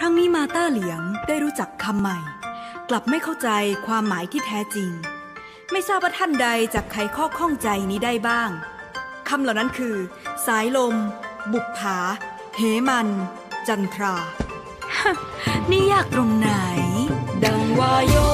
ครั้งนี้มาต้าเหลียงได้รู้จักคำใหม่ กลับไม่เข้าใจความหมายที่แท้จริง ไม่ทราบว่าท่านใดจากไขข้อข้องใจนี้ได้บ้างคำเหล่านั้นคือ สายลม บุปผาเหมัน จันทรา นี่ยากตรงไหน ดังวายโย